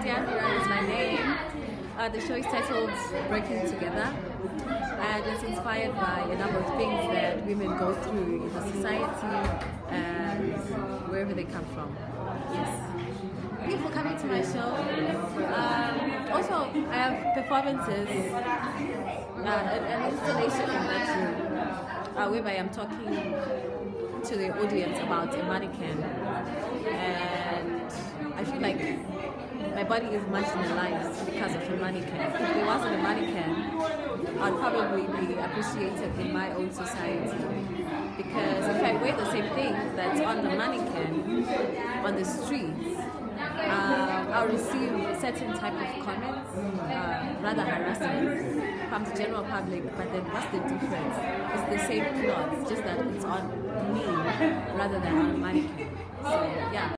Diazira is my name. Uh, the show is titled Breaking Together and it's inspired by a number of things that women go through in the society and wherever they come from. Yes. Thank you for coming to my show. Um, also, I have performances, uh, an, installation in that room uh, whereby I'm talking to the audience about a mannequin and I feel like my body is marginalized because of a mannequin. If there wasn't a mannequin, I'd probably be appreciated in my own society. Because if I wear the same thing that's on the mannequin on the streets, uh, I'll receive a certain type of comments, uh, rather harassment from the general public. But then what's the difference? It's the same clothes, just that it's on me rather than on a mannequin. So yeah.